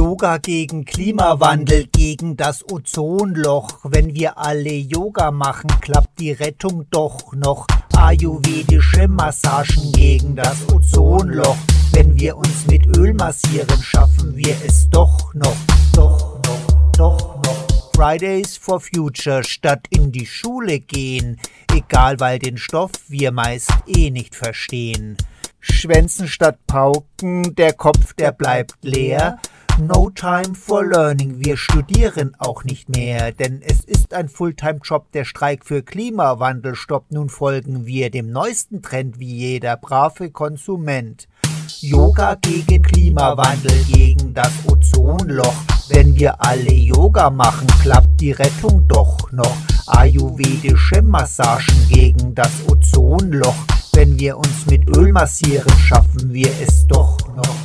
Yoga gegen Klimawandel, gegen das Ozonloch. Wenn wir alle Yoga machen, klappt die Rettung doch noch. Ayurvedische Massagen gegen das Ozonloch. Wenn wir uns mit Öl massieren, schaffen wir es doch noch, doch noch, doch noch. Fridays for Future statt in die Schule gehen, egal weil den Stoff wir meist eh nicht verstehen. Schwänzen statt Pauken, der Kopf, der bleibt leer. No time for learning, wir studieren auch nicht mehr, denn es ist ein Fulltime-Job, der Streik für Klimawandel stoppt. Nun folgen wir dem neuesten Trend wie jeder brave Konsument. Yoga gegen Klimawandel, gegen das Ozonloch. Wenn wir alle Yoga machen, klappt die Rettung doch noch. Ayurvedische Massagen gegen das Ozonloch. Wenn wir uns mit Öl massieren, schaffen wir es doch noch,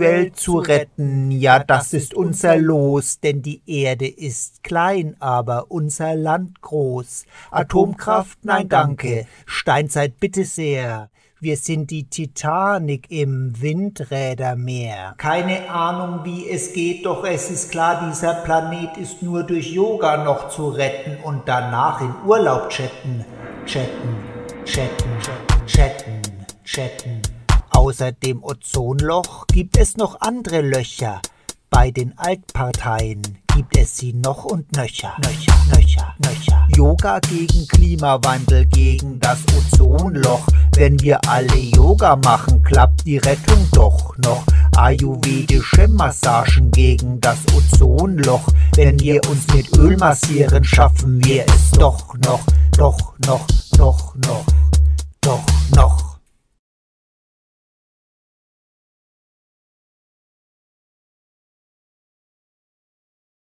Welt zu retten, ja, das ist unser Los, denn die Erde ist klein, aber unser Land groß. Atomkraft, nein, danke. Steinzeit, bitte sehr. Wir sind die Titanic im Windrädermeer. Keine Ahnung, wie es geht, doch es ist klar, dieser Planet ist nur durch Yoga noch zu retten und danach in Urlaub chatten. Chatten, chatten, chatten, chatten. Außer dem Ozonloch gibt es noch andere Löcher. Bei den Altparteien gibt es sie noch und nöcher, nöcher, nöcher, nöcher. Yoga gegen Klimawandel, gegen das Ozonloch. Wenn wir alle Yoga machen, klappt die Rettung doch noch. Ayurvedische Massagen gegen das Ozonloch. Wenn wir uns mit Öl massieren, schaffen wir es doch noch, doch noch, doch